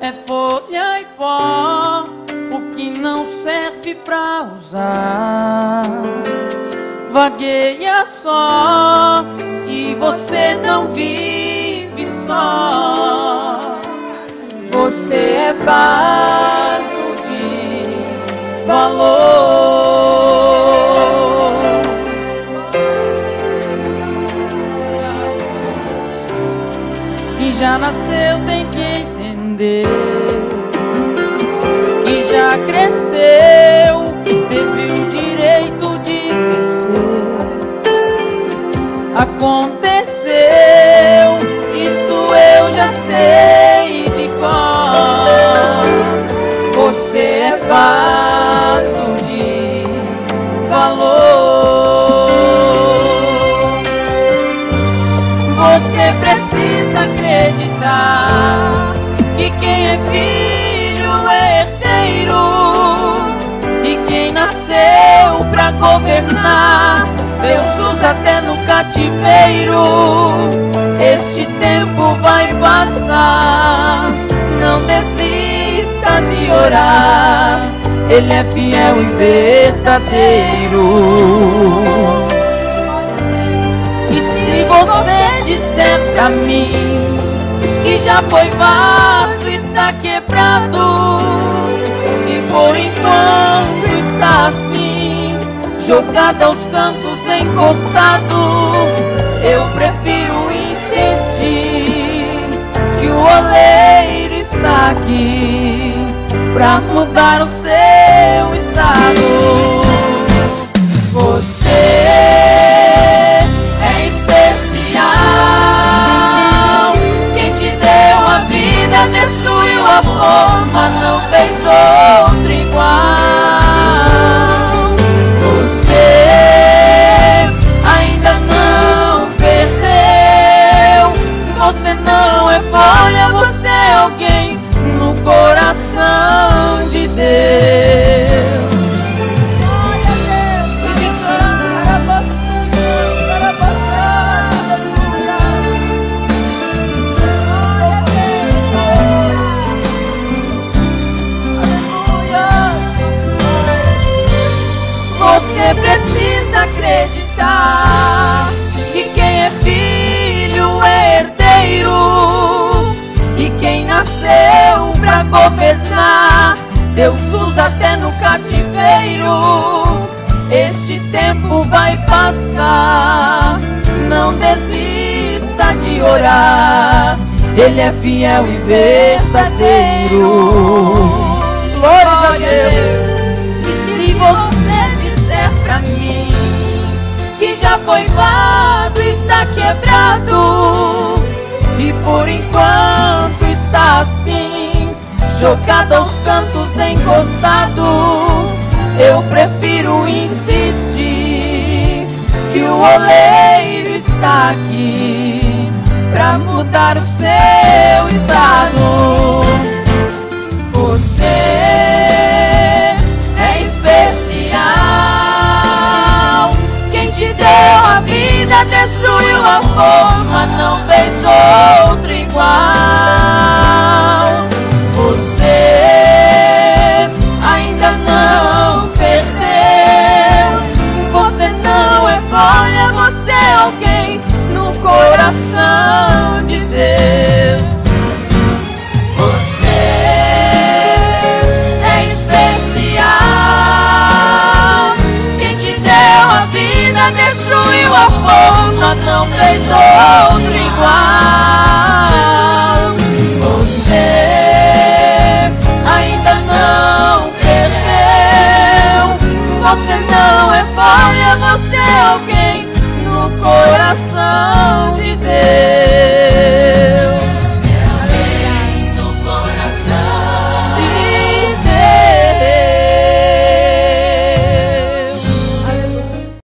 É folha e pó, o que não serve pra usar. Vagueia só e você não vive só. Você é vaso já nasceu tem que entender que já cresceu, teve o direito de crescer. Aconteceu, isso eu já sei de cor. Você é vaso de valor. Você precisa acreditar que quem é filho é herdeiro e quem nasceu pra governar. Deus usa até no cativeiro. Este tempo vai passar. Não desista de orar. Ele é fiel e verdadeiro. E se você disser pra mim que já foi vaso, está quebrado, e por enquanto está assim, jogado aos cantos, encostado, eu prefiro insistir que o oleiro está aqui pra mudar o vida destruiu a forma, não fez outra precisa acreditar que quem é filho é herdeiro e quem nasceu pra governar. Deus usa até no cativeiro. Este tempo vai passar. Não desista de orar. Ele é fiel e verdadeiro. Glórias a Deus. Vaso, está quebrado e por enquanto está assim, jogado aos cantos, encostado, eu prefiro insistir que o oleiro está aqui pra mudar o seu estado. Outra igual. Você ainda não perdeu. Você não é folha, você é alguém no coração de Deus. É destruiu a forma, não fez outra igual.